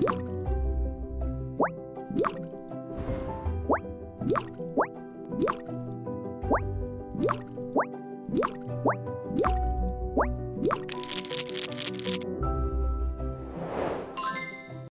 Yeah.